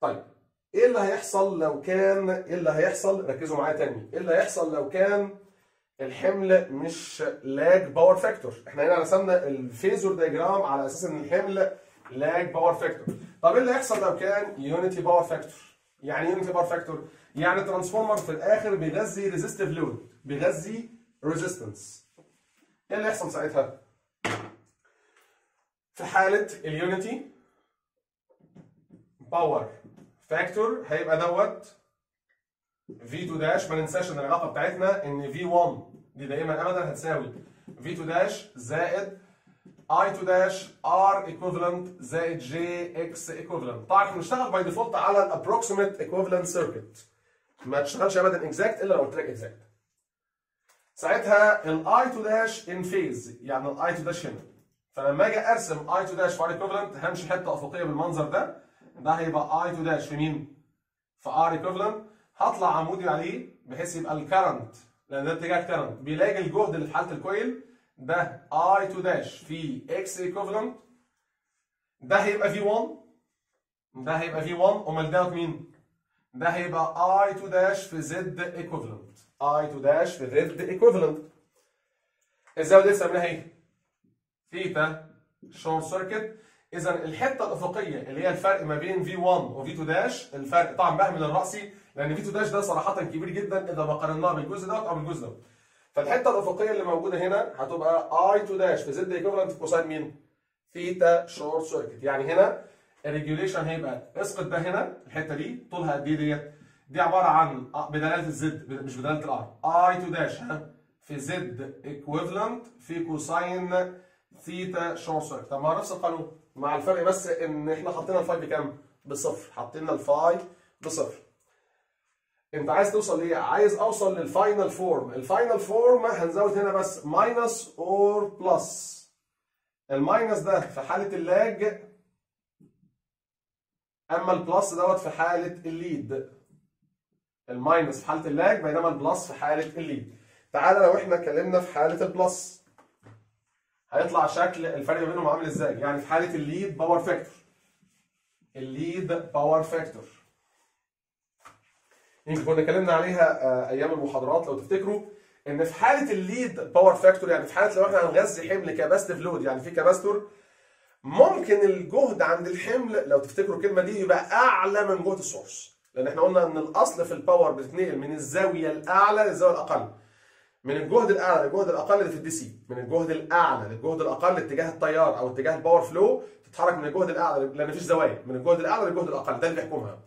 طيب إيه اللي هيحصل لو كان إيه اللي هيحصل؟ ركزوا معايا تاني. إيه اللي هيحصل لو كان الحمل مش lag power factor إحنا هنا رسمنا ال phasor diagram على أساس إن الحمل lag power factor طب إيه اللي هيحصل لو كان unity power factor يعني unity power factor يعني transformer في الآخر بيغذي resistive load بيغذي resistance إيه اللي يحصل ساعتها؟ في حالة ال unity power factor هيبقى دوت V2 dash ما ننساش إن العلاقة بتاعتنا إن V1 دي دائما ابدا هتساوي. V2 dash زائد I2 dash R equivalent زائد JX equivalent. طبعا إحنا بنشتغل by default على ال approximate equivalent circuit. ما تشتغلش ابدا exact إلا لو قلت لك exact ساعتها ال I2 dash in phase يعني ال I2 dash هنا. فلما أجي أرسم I2 dash في R equivalent همشي حتة أفقية بالمنظر ده. ده هيبقى I2 dash في مين؟ في R equivalent. هطلع عمودي عليه بحيث يبقى ال current لأن ده اتجاه current بيلاقي الجهد اللي في حالة ال coil ده I2 dash في X equivalent. ده هيبقى V1 ده هيبقى V1 أمال دوت مين؟ ده هيبقى I2 dash في Z equivalent. I2 dash في Z equivalent. الزاويه دي سميناها إيه؟ theta short circuit. اذا الحتة الأفقية اللي هي الفرق ما بين V1 و V2 dash الفرق طبعا بهمل الراسي لأن V2 dash ده صراحة كبير جدا إذا ما قارناه بالجزء دوت أو بالجزء دوت فالحتة الأفقية اللي موجودة هنا هتبقى I2 dash في Z equivalent في cosine مين؟ theta short circuit يعني هنا ال regulation هيبقى اسقط ده هنا الحتة دي طولها قد إيه ديت؟ دي عبارة عن بدلالة ال Z مش بدلالة ال R I2 dash ها في Z equivalent في cosine theta short circuit طب ما هو نفس القانون مع الفرق بس إن إحنا حطينا ال phi بكام؟ بصفر حطينا ال phi بصفر أنت عايز توصل ليه؟ عايز أوصل لل final form، ال final form هنزود هنا بس minus or plus. ال minus ده في حالة ال lag أما البلس دوت في حالة الليد. الماينس في حالة اللاج بينما البلس في حالة الليد. تعالى لو إحنا اتكلمنا في حالة ال plus هيطلع شكل الفرق بينهم عامل إزاي؟ يعني في حالة ال lead power factor. ال lead power factor. يمكن كنا اتكلمنا عليها أيام المحاضرات لو تفتكروا إن في حالة ال lead power factor يعني في حالة لو إحنا هنغذي حمل capacitive load يعني في capacitor ممكن الجهد عند الحمل لو تفتكروا الكلمة دي يبقى أعلى من جهد ال source لأن إحنا قلنا إن الأصل في ال power بتتنقل من الزاوية الأعلى للزاوية الأقل من الجهد الاعلى للجهد الأقل اللي في ال DC من الجهد الأعلى للجهد الأقل اتجاه التيار أو اتجاه ال power فلو تتحرك من الجهد الأعلى لأن مفيش زوايا من الجهد الأعلى للجهد الأقل ده اللي بيحكمها.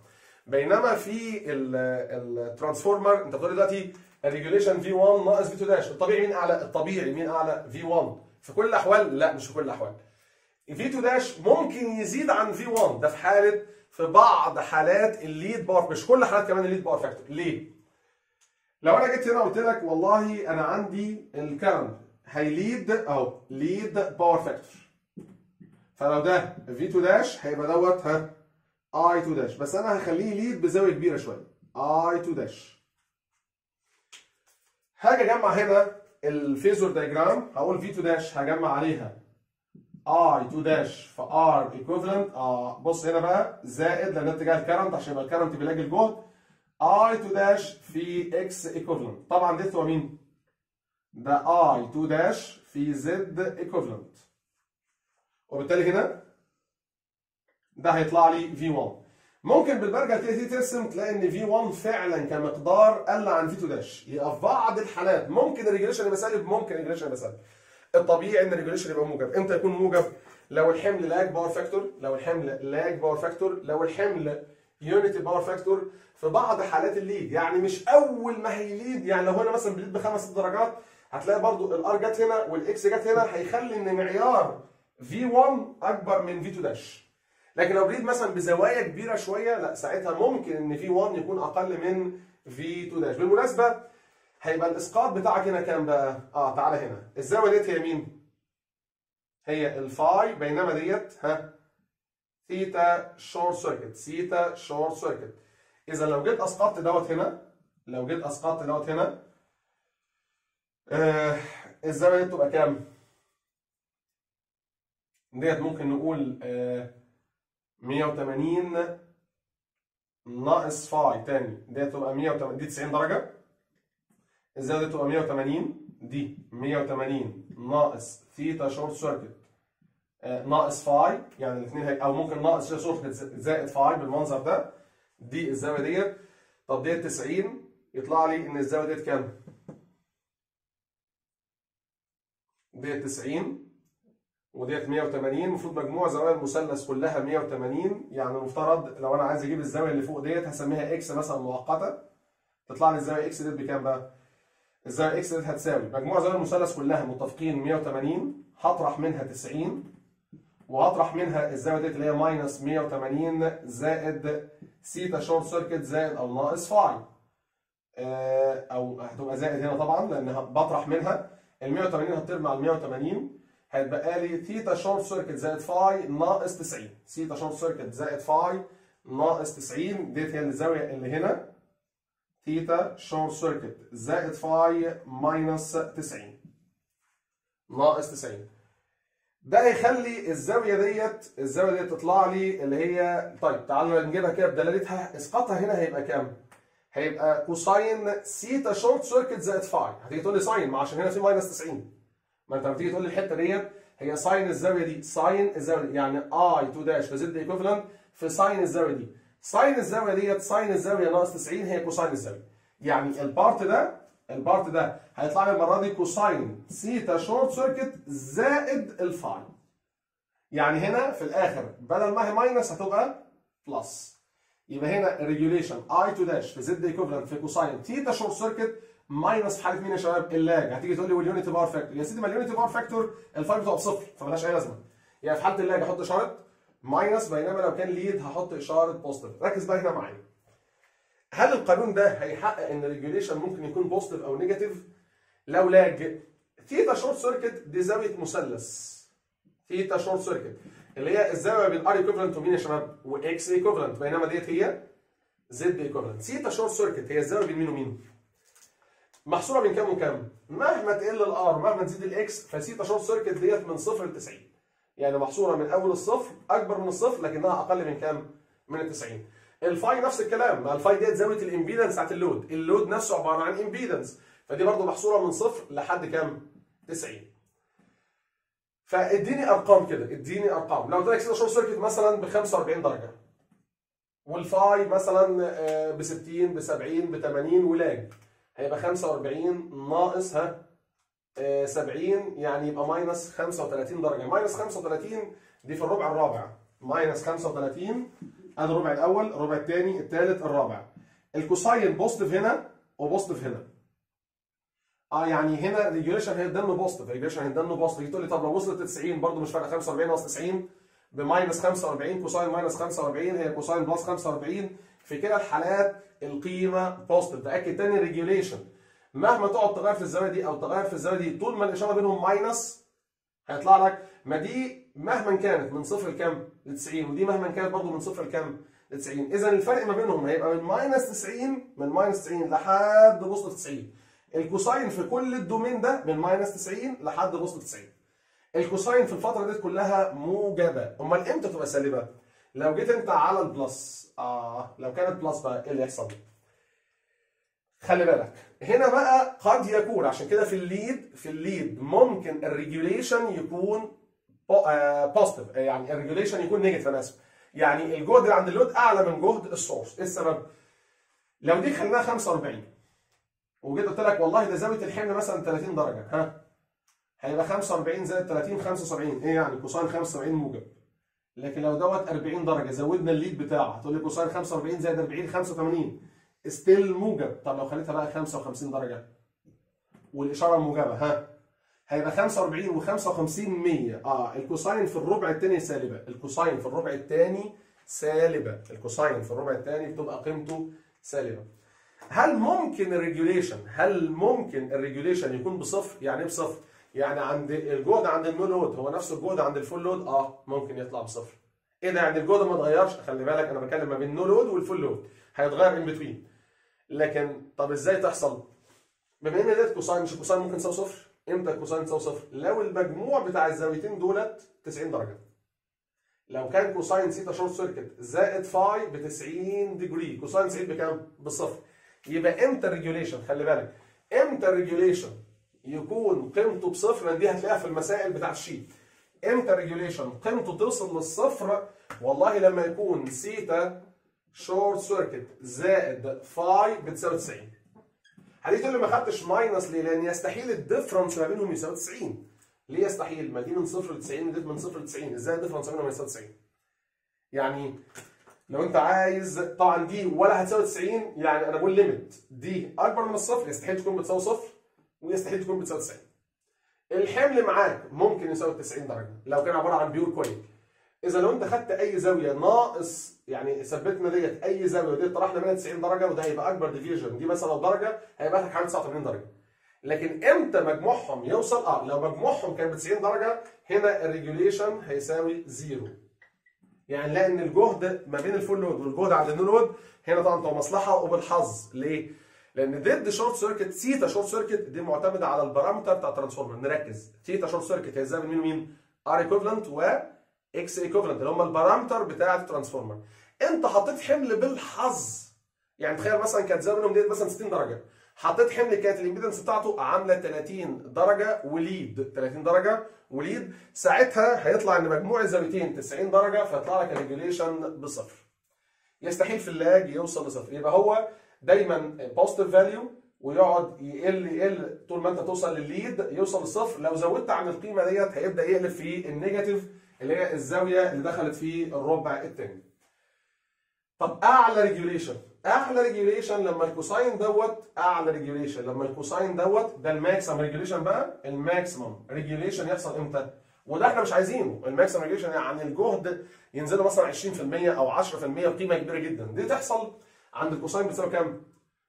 بينما في ال transformer أنت بتقول دلوقتي ال regulation V1 ناقص V2 dash الطبيعي مين أعلى؟ الطبيعي مين أعلى؟ V1 في كل الأحوال؟ لا مش في كل الأحوال. V2 dash ممكن يزيد عن V1 ده في حالة في بعض حالات ال lead power مش كل حالات كمان ال lead power factor ليه؟ لو أنا جيت هنا قلت لك والله أنا عندي ال current هي lead أهو lead power factor فلو ده V2 dash هيبقى دوت ها I2 dash بس أنا هخليه lead بزاوية كبيرة شوية. I2 dash هاجي أجمع هنا ال phasor diagram هقول V2 dash هجمع عليها I2 dash في R equivalent. آه بص هنا بقى زائد لأن اتجاه ال current عشان يبقى ال current بيلاقي الجهد I2 dash في X equivalent. طبعا دي هو مين؟ ده I2 dash في Z equivalent. وبالتالي هنا ده هيطلع لي V1 ممكن بالبرجر تيجي ترسم تلاقي إن V1 فعلا كمقدار قل عن V2 dash يبقى في بعض الحالات ممكن ال regulation يبقى سالب ممكن ال regulation يبقى سالب. الطبيعي إن ال regulation يبقى موجب. إمتى يكون موجب؟ لو الحمل lag power factor لو الحمل lag power factor لو الحمل unity power factor في بعض حالات ال lead. يعني مش أول ما هي lead يعني لو هنا مثلا ب lead بخمس درجات هتلاقي برضو ال R جت هنا وال X جت هنا هيخلي إن معيار V1 أكبر من V2 dash لكن لو ب lead مثلا بزوايا كبيرة شوية لا ساعتها ممكن إن V1 يكون أقل من V2 dash بالمناسبة هيبقى الإسقاط بتاعك هنا كام بقى؟ آه تعالى هنا. الزاوية ديت هي مين؟ هي ال phi بينما ديت ها؟ theta short circuit theta short circuit. إذا لو جيت أسقطت دوت هنا لو جيت أسقطت دوت هنا آه الزاوية دي تبقى كام؟ ديت ممكن نقول آه 180 ناقص phi تاني. دي تبقى 180 دي 90 درجة. الزاوية دي تبقى 180 دي 180 ناقص theta short circuit. ناقص phi يعني الاثنين هي أو ممكن ناقص circuit زائد phi بالمنظر ده دي الزاوية ديت. طب ديت 90 يطلع لي إن الزاوية ديت كام؟ ديت 90 وديت 180 المفروض مجموع زوايا المثلث كلها 180 يعني المفترض لو أنا عايز أجيب الزاوية اللي فوق ديت هسميها X مثلا مؤقته تطلع لي الزاوية X ديت بكام بقى؟ الزاوية X ديت هتساوي. مجموع زوايا المثلث كلها متفقين 180 هطرح منها 90 وهطرح منها الزاوية ديت اللي هي minus 180 زائد theta short circuit زائد أو ناقص phi أو هتبقى زائد هنا طبعا لأنها بطرح منها. ال 180 هتطير مع ال 180 هيتبقى لي theta short circuit زائد phi ناقص 90 theta short circuit زائد phi ناقص 90 ديت هي الزاوية اللي هنا. theta short circuit زائد phi minus 90 ناقص 90 ده هيخلي الزاوية ديت الزاوية ديت تطلع لي اللي هي طيب تعالوا نجيبها كده بدلالتها. اسقاطها هنا هيبقى كام؟ هيبقى cosine theta short circuit زائد phi هتيجي تقول لي sine ما عشان هنا في minus 90 ما انت لما تيجي تقول لي الحتة ديت هي sine الزاوية دي sine الزاوية دي يعني I2 dash في Z equivalent في sine الزاوية دي. sine الزاوية ديت sine الزاوية ناقص 90 هي cosine الزاوية. يعني ال part ده ال part ده هيطلع لي المرة دي cosine. theta short circuit زائد ال phi يعني هنا في الآخر بدل ما هي minus هتبقى plus يبقى هنا ال regulation I2 dash في Z equivalent في cosine theta short circuit minus في حالة مين يا شباب؟ ال lag. هتيجي تقول لي وال unity power factor يا سيدي ما ال unity power factor ال phi بتبقى بصفر فمالهاش أي لازمة. يعني في حالة ال lag أحط إشارة minus بينما لو كان lead هحط إشارة positive ركز بقى هنا معايا. هل القانون ده هيحقق إن ال regulation ممكن يكون positive أو negative لو lag theta short circuit دي زاوية مثلث. theta short circuit اللي هي الزاوية بين R equivalent ومين يا شباب؟ و X equivalent بينما ديت هي Z equivalent theta short circuit هي الزاوية بين مين ومين؟ محصورة بين كام وكام؟ مهما تقل ال R مهما تزيد ال X ف theta short circuit ديت من صفر ل 90 يعني محصورة من أول الصفر أكبر من الصفر لكنها أقل من كام؟ من ال 90 ال phi نفس الكلام. ما ال phi ديت زاوية ال impedance بتاعت ال load. ال load نفسه عبارة عن impedance. فدي برضو محصورة من صفر لحد كام؟ 90 فاديني أرقام كده. اديني أرقام. لو قلت لك short circuit مثلا ب 45 درجة. وال phi مثلا ب 60 ب 70 ب 80 و lag. هيبقى 45 ناقص ها آه 70 يعني يبقى minus 35 درجة. minus 35 دي في الربع الرابع. minus 35 ادي الربع الأول الربع الثاني الثالث الرابع. ال cosine positive هنا و positive هنا. آه يعني هنا regulation هيدنه positive regulation هيدنه positive تقول لي طب لو وصلت ل 90 برضه مش فارقة 45 ناقص 90 ب minus 45 cosine minus 45 هي cosine plus 45 في كلا الحالات القيمة positive تاكد تاني regulation مهما تقعد تغير في الزاويه دي أو تغير في الزاويه دي طول ما الإشارة بينهم minus هيطلع لك ما دي مهما كانت من صفر لكام؟ ل 90 ودي مهما كانت برضه من صفر لكام؟ ل 90 إذا الفرق ما بينهم هيبقى من minus 90 من minus 90 لحد positive 90 ال cosine في كل ال domain ده من minus 90 لحد positive 90 ال cosine في الفترة دي كلها موجبة أمال إمتى تبقى سالبة؟ لو جيت أنت على ال plus آه لو كانت plus بقى إيه اللي يحصل؟ خلي بالك هنا بقى قد يكون عشان كده في ال lead في ال lead ممكن ال regulation يكون positive يعني ال regulation يكون negative أنا آسف. يعني الجهد اللي عند ال load أعلى من جهد ال source. إيه السبب؟ لو دي خليناها 45 وجيت قلت لك والله ده زاوية الحمل مثلا 30 درجة ها؟ هيبقى 45 زائد 30 75 إيه يعني؟ cosine 75 موجب. لكن لو دوت 40 درجة زودنا ال lead بتاعه هتقول لي cosine 45 زائد 40 85 still موجب. طب لو خليتها بقى 55 درجة والإشارة موجبه ها؟ هيبقى 45 و55 100 آه ال cosine في الربع الثاني سالبة. ال cosine في الربع الثاني سالبة. ال cosine في الربع الثاني بتبقى قيمته سالبة. هل ممكن ال regulation؟ هل ممكن ال regulation يكون بصفر؟ يعني إيه بصفر؟ يعني عند الجهد عند ال no load. هو نفس الجهد عند ال full load؟ آه ممكن يطلع بصفر. إيه ده؟ يعني الجهد ما اتغيرش؟ خلي بالك أنا بتكلم ما بين no load وال full load. هيتغير in between لكن طب إزاي تحصل؟ بما إن ديت cosine مش ال cosine ممكن تساوي صفر؟ إمتى ال cosine تساوي صفر لو المجموع بتاع الزاويتين دولت 90 درجة؟ لو كان cosine theta short circuit زائد phi ب 90 degree cosine 90 بكام؟ بصفر يبقى إمتى ال regulation؟ خلي بالك. إمتى ال regulation يكون قيمته بصفر؟ لأن دي هتلاقيها في المسائل بتاعت ال sheet. إمتى ال regulation قيمته توصل للصفر؟ والله لما يكون theta short circuit زائد phi بتساوي 90 هتيجي تقول لي ما خدتش minus ليه؟ لأن يستحيل ال difference ما بينهم يساوي 90 ليه يستحيل؟ ما دي من صفر ل 90 دي من صفر ل 90 إزاي ال difference بينهم يساوي 90 يعني لو أنت عايز طبعا دي ولا هتساوي 90 يعني أنا بقول limit دي أكبر من الصفر يستحيل تكون بتساوي صفر ويستحيل تكون بتساوي 90 الحمل معاك ممكن يساوي 90 درجة لو كان عبارة عن pure coil إذا لو أنت خدت أي زاوية ناقص يعني ثبتنا ديت أي زاوية ودي طرحنا منها 90 درجة وده هيبقى أكبر deviation دي مثلا درجة هيبقى لك حوالي 89 درجة. لكن إمتى مجموعهم يوصل؟ آه لو مجموعهم كان ب 90 درجة هنا ال regulation هيساوي zero يعني نلاقي ان الجهد ما بين ال full load والجهد عند ال no load هنا طبعا تبقى مصلحة وبالحظ ليه؟ لأن Z short circuit theta short circuit دي معتمدة على ال parameter بتاع ال transformer نركز. theta short circuit هي إزاي مين ومين؟ R equivalent و X equivalent اللي هم ال parameter بتاع ال transformer. انت حطيت حمل بالحظ. يعني تخيل مثلا كانت زاويه ديت مثلا 60 درجة. حطيت حمل كانت ال impedance بتاعته عاملة 30 درجة و lead. 30 درجة و lead. ساعتها هيطلع إن مجموع الزاويتين 90 درجة فيطلع لك ال regulation بصفر. يستحيل في ال lag يوصل لصفر. يبقى هو دايما positive value ويقعد يقل يقل. طول ما أنت توصل لل lead يوصل للصفر لو زودت عن القيمة ديت هيبدأ يقلب في ال negative اللي هي الزاوية اللي دخلت في الربع الثاني طب أعلى regulation أعلى regulation لما ال cosine دوت أعلى regulation لما ال cosine دوت ده ال maximum regulation بقى ال maximum regulation يحصل إمتى؟ وده إحنا مش عايزينه. ال maximum regulation يعني الجهد ينزلوا مثلا 20% أو 10% وقيمه كبيرة جدا. دي تحصل عند ال cosine بتساوي كام؟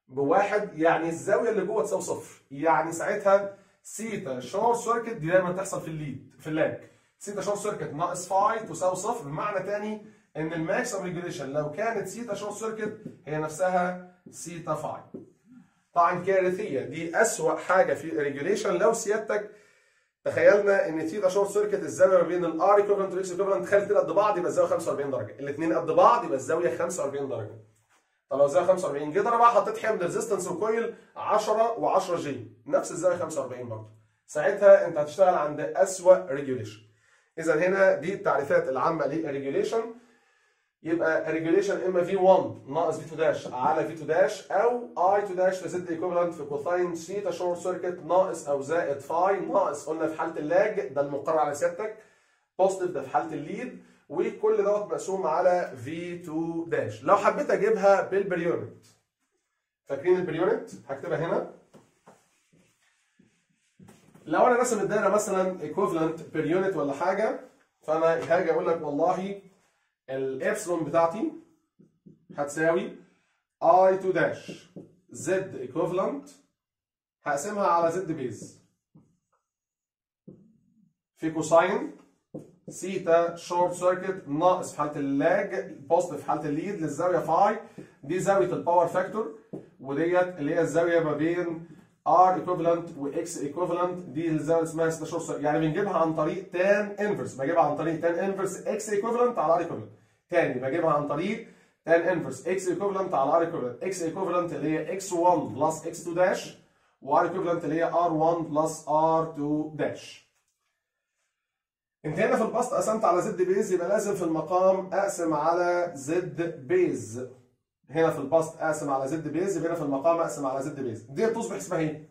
بواحد يعني الزاوية اللي جوه تساوي صفر. يعني ساعتها theta short circuit دي دايما تحصل في ال lead في ال lag. theta short circuit ناقص phi تساوي صفر. بمعنى تاني إن ال maximum regulation لو كانت theta short circuit هي نفسها theta phi طبعا كارثية دي أسوأ حاجة في ال regulation لو سيادتك تخيلنا إن theta short circuit الزاوية ما بين ال R equivalent وال X equivalent الاثنين قد بعض يبقى الزاويه 45 درجة. الاثنين قد بعض يبقى الزاويه 45 درجة. طب لو الزاويه 45 جه ضربها حطيت حمل resistance و coil 10 و10 جي نفس الزاوية 45 برضه. ساعتها أنت هتشتغل عند أسوأ regulation. اذا هنا دي التعريفات العامة لل regulation يبقى regulation إما V 1 ناقص V 2 dash على V 2 dash أو I 2 dash في Z equivalent في cosine theta short circuit ناقص أو زائد phi ناقص قلنا في حالة ال lag ده المقرر على سيادتك positive ده في حالة ال lead وكل دوت مقسوم على V 2 dash لو حبيت أجيبها بالبريونت. فاكرين البريونت؟ هكتبها هنا. لو أنا راسم الدايره مثلا equivalent per unit ولا حاجة فأنا هاجي أقول لك والله الابسلون بتاعتي هتساوي I 2 dash Z equivalent هقسمها على Z base في cosine theta short circuit ناقص في حالة ال lag positive في حالة ال lead للزاوية phi دي زاوية ال power factor وديت اللي هي الزاوية ما بين R equivalent و X equivalent دي الزاوية اسمها theta short circuit يعني بنجيبها عن طريق tan inverse بجيبها عن طريق tan inverse X equivalent على R equivalent تاني بجيبها عن طريق tan inverse X equivalent على R equivalent X equivalent اللي هي X 1 plus X 2 dash و R equivalent اللي هي R 1 plus R 2 dash انت هنا في البسط قسمت على Z base يبقى لازم في المقام أقسم على Z base. هنا في البسط أقسم على Z base هنا في المقام أقسم على Z base. دي تصبح اسمها إيه؟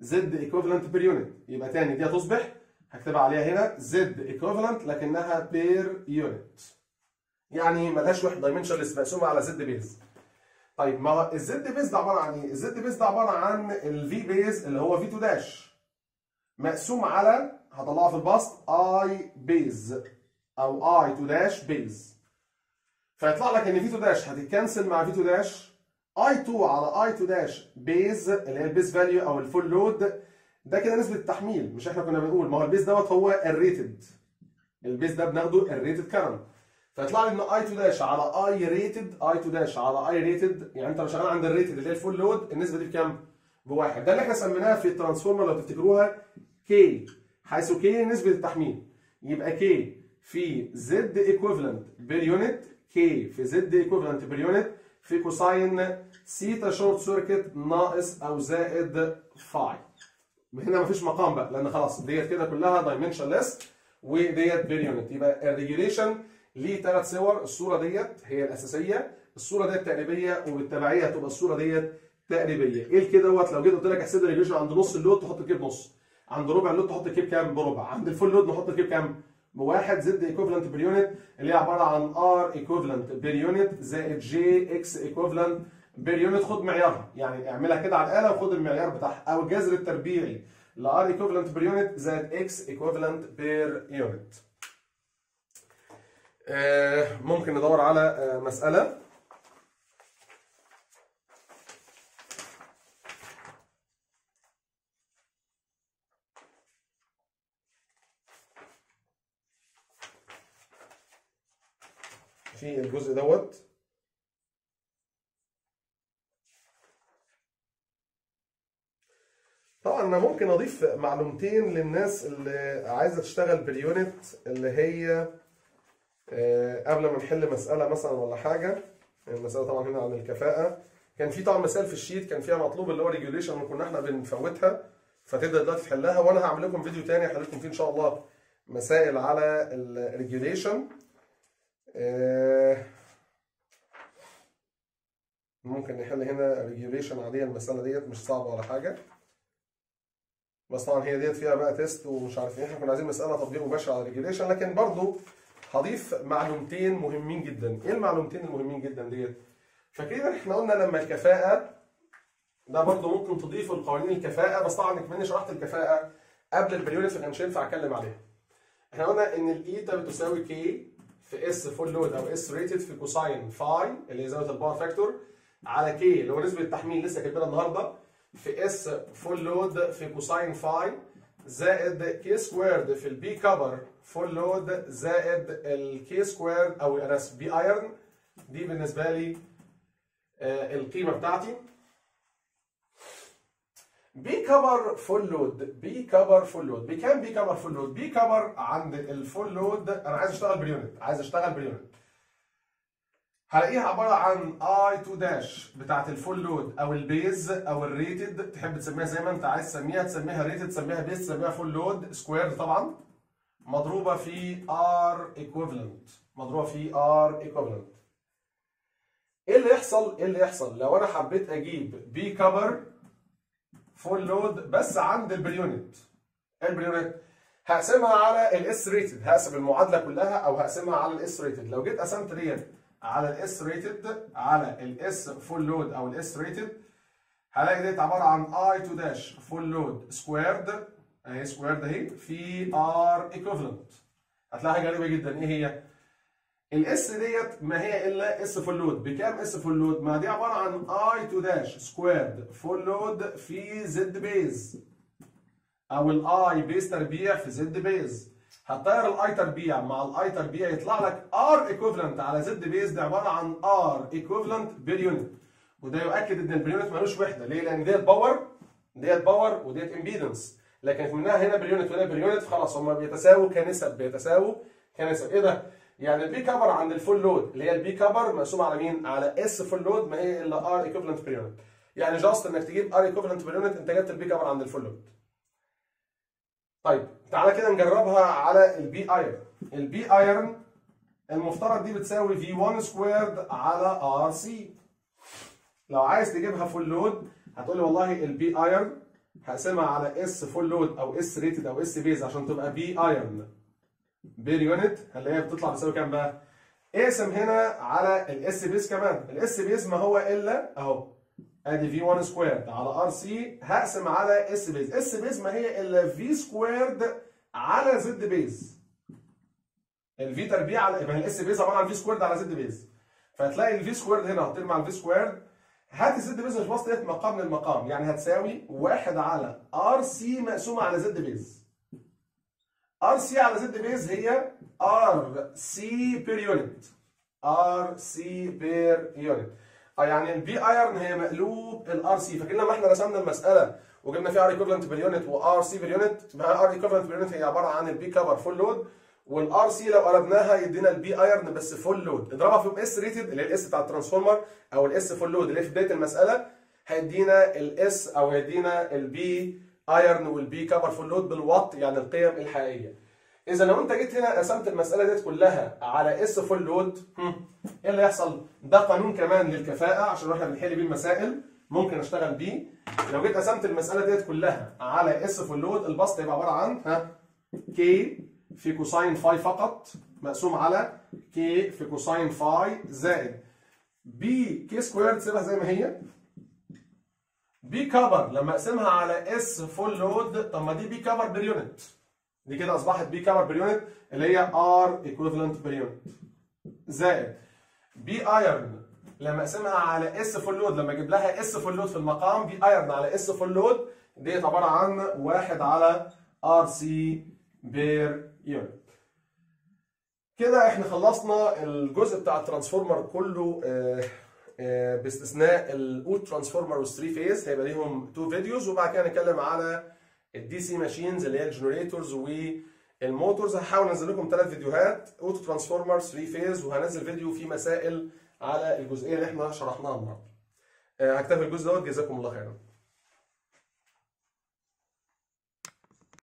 Z equivalent per unit يبقى تاني دي تصبح هكتبها عليها هنا Z equivalent لكنها per unit يعني ملهاش وحده dimension لسه مقسومة على Z base. طيب ما ال Z base ده عبارة عن إيه؟ الزد بيز ده عبارة عن ال V base اللي هو V 2 dash مقسوم على هطلعها في البسط I base أو I 2 dash base فيطلع لك إن V 2 dash هتتكنسل مع V 2 dash I 2 على I 2 dash base اللي هي ال base value أو ال full load ده كده نسبة التحميل مش إحنا كنا بنقول. ما هو ال base دوت هو ال rated ال base ده بناخده ال rated current فيطلع لي إن I 2 dash على I rated I 2 dash على I rated يعني أنت لو شغال عند ال rated اللي هي ال full load النسبة دي بكام؟ بواحد. ده اللي إحنا سميناها في ال transformer لو تفتكروها K حيث K نسبة التحميل. يبقى K في Z equivalent per unit K في Z equivalent per unit في cosine theta short circuit ناقص أو زائد phi هنا مفيش مقام بقى لأن خلاص ديت كده كلها dimensionless وديت per unit يبقى ال regulation ليه ثلاث صور الصورة ديت هي الأساسية الصورة ديت تقريبية وبالتبعية هتبقى الصورة ديت تقريبية. إيه كده دوت؟ لو جيت قلت لك أحسب ال regulation عند نص ال load تحط ال K بنص. عند ربع ال load تحط ال K بكام؟ بربع. عند ال full load نحط ال K بكام؟ بواحد Z equivalent per unit اللي هي عبارة عن R equivalent per unit زائد j X equivalent per unit خد معيارها. يعني اعملها كده على الآلة وخد المعيار بتاعها. أو الجذر التربيعي ل R equivalent per unit زائد X equivalent per unit ممكن ندور على آه، مسألة. في الجزء دوت. طبعا أنا ممكن أضيف معلومتين للناس اللي عايزة تشتغل بال per unit اللي هي آه، قبل ما نحل مسألة مثلا ولا حاجة المسألة طبعا هنا عن الكفاءة. كان في طبعا مسائل في ال sheet كان فيها مطلوب اللي هو regulation وكنا إحنا بنفوتها فتقدر دلوقتي تحلها وأنا هعمل لكم فيديو تاني هحل لكم فيه إن شاء الله مسائل على ال regulation ممكن نحل هنا regulation عادية المسألة ديت مش صعبة ولا حاجة. بس طبعا هي ديت فيها بقى test ومش عارف إيه إحنا كنا عايزين مسألة تطبيق مباشر على ال regulation لكن برضو هضيف معلومتين مهمين جدا. إيه المعلومتين المهمين جدا ديت؟ فاكرين إحنا قلنا لما الكفاءة ده برضو ممكن تضيفه لقوانين الكفاءة بس طبعا كمان شرحت الكفاءة قبل ال per unit فما كانش ينفع أتكلم عليها. إحنا قلنا إن ال eta بتساوي K في S full load أو S rated في cosine phi اللي هي زاوية ال power factor على K اللي هو نسبة التحميل لسه كاتبينها النهارده. في S full load في cosine phi زائد K squared في ال P copper full load زائد ال K squared أو أنا P iron دي بالنسبة لي آه، القيمة بتاعتي. بي كبر فول لود P copper full load بكام P copper full load P copper عند ال full load أنا عايز أشتغل بال per unit عايز أشتغل بال per unit هلاقيها عبارة عن I 2 dash بتاعت ال full load أو ال base أو ال rated تحب تسميها زي ما أنت عايز. تسميها تسميها rated تسميها base تسميها full load square طبعا. مضروبة في R equivalent مضروبة في R equivalent إيه اللي يحصل؟ إيه اللي يحصل؟ لو أنا حبيت أجيب P copper full load بس عند البريونت البريونت هقسمها على ال S rated هقسم المعادلة كلها أو هقسمها على ال S rated لو جيت قسمت ديت على ال S rated على ال S full load أو ال S rated هلاقي ديت عبارة عن I 2 dash full load squared أهي squared أهي في R equivalent هتلاقيها غريبه جدا. إيه هي؟ ال S ديت ما هي إلا S full load بكام S full load؟ ما دي عبارة عن I 2 dash squared full load في Z base أو ال I base تربيع في Z base هتطير ال I تربيع. مع ال I تربيع يطلع لك R equivalent على Z base ده عبارة عن R equivalent per unit وده يؤكد إن ال per unit ملوش وحدة. ليه؟ لأن ديت power ديت power وديت impedance لكن منها هنا per unit وهنا per unit خلاص هم بيتساووا كنسب بيتساووا كنسب. إيه ده؟ يعني ال P copper عند ال full load اللي هي ال P copper مقسوم على مين؟ على S full load ما هي إلا R equivalent per unit يعني just إنك تجيب R equivalent per unit أنت جبت ال P copper عند ال full load. طيب تعالى كده نجربها على ال P iron ال P iron المفترض دي بتساوي V1 squared على RC لو عايز تجيبها full load هتقول لي والله ال P iron هقسمها على S full load أو S rated أو S base عشان تبقى P iron per unit هي بتطلع بتساوي كام بقى؟ اقسم هنا على ال S base كمان. ال S base ما هو إلا أهو. أدي V1 squared على RC هقسم على S base S base ما هي إلا V squared على Z base ال V تربيع على يبقى ال S base عبارة عن V squared على Z base فهتلاقي ال V squared هنا هتطير مع ال V squared هات ال Z base مش بسط مقام للمقام. يعني هتساوي 1 على RC مقسومه على Z base RC على Z base هي RC per unit RC per unit آه يعني ال P iron هي مقلوب ال RC فاكرين لما إحنا رسمنا المسألة وجبنا فيها R equivalent per unit و RC per unit ما R equivalent per unit هي عبارة عن ال P copper full load وال RC لو قلبناها يدينا ال P iron بس full load اضربها في S rated اللي هي ال S بتاع ال transformer أو ال S full load اللي في بداية المسألة. هيدينا ال S أو هيدينا ال P iron وال P copper full load بالوات يعني القيم الحقيقية. إذا لو أنت جيت هنا قسمت المسألة ديت كلها على S full load إيه اللي يحصل؟ ده قانون كمان للكفاءة عشان إحنا بنحل بيه المسائل ممكن أشتغل بيه. لو جيت قسمت المسألة ديت كلها على S full load البسط هيبقى عبارة عن ها K في cosine phi فقط مقسوم على K في cosine phi زائد. بي K square تسيبها زي ما هي. P copper لما أقسمها على S full load طب ما دي P copper per unit دي كده أصبحت P copper per unit اللي هي R equivalent per unit زائد P iron لما أقسمها على S full load لما أجيب لها S full load في المقام P iron على S full load ديت عبارة عن واحد على RC per unit كده إحنا خلصنا الجزء بتاع ال transformer كله آه، باستثناء ال auto transformer وال three phase هيبقى ليهم two videos وبعد كده نتكلم على ال DC machines اللي هي ال generators وال motors هحاول أنزل لكم ثلاث فيديوهات. auto transformer 3 phase وهنزل فيديو فيه مسائل على الجزئية اللي إحنا شرحناها النهارده. آه، هكتفي الجزء دوت. جزاكم الله خيرا.